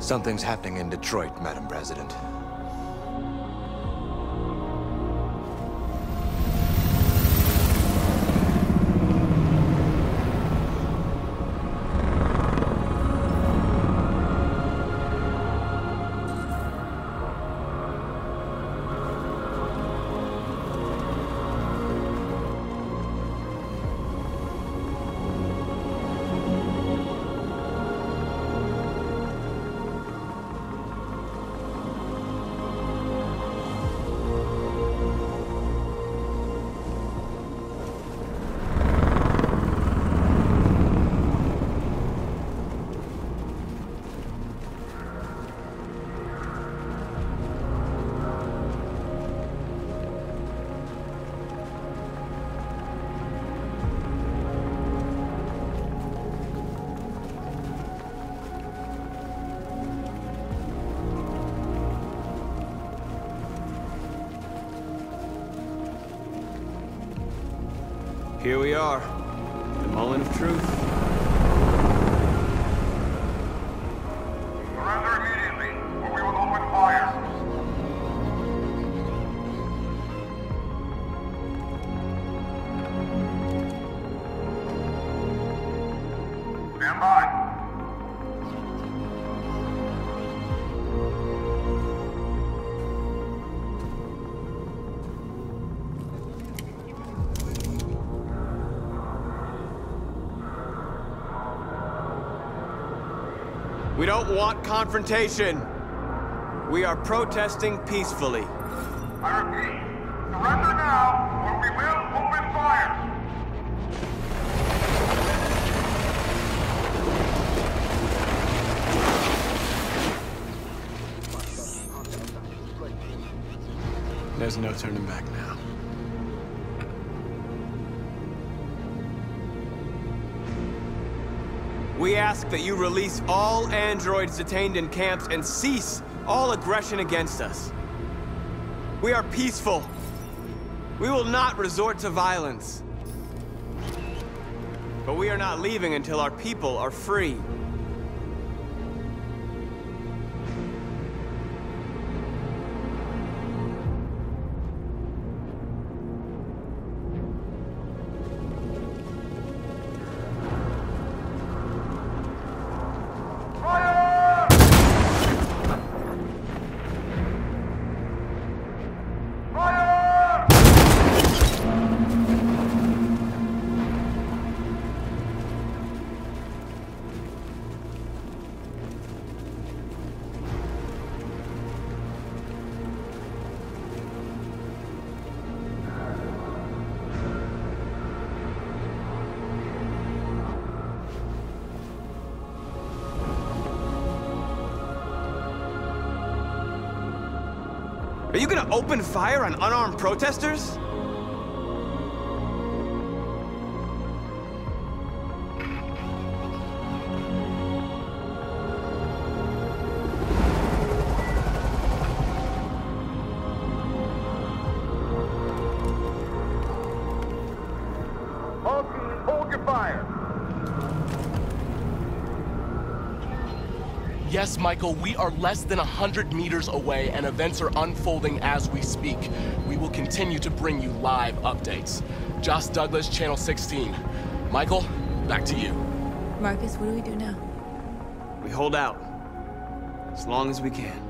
Something's happening in Detroit, Madam President. Here we are. The moment of truth. Surrender immediately, or we will open fire. Stand by. We don't want confrontation. We are protesting peacefully. I repeat, surrender now, or we will open fire. There's no turning back now. We ask that you release all androids detained in camps and cease all aggression against us. We are peaceful. We will not resort to violence. But we are not leaving until our people are free. Are you gonna open fire on unarmed protesters? Hold your fire. Yes, Michael, we are less than 100 meters away and events are unfolding as we speak. We will continue to bring you live updates. Josh Douglas, Channel 16. Michael, back to you. Marcus, what do we do now? We hold out. As long as we can.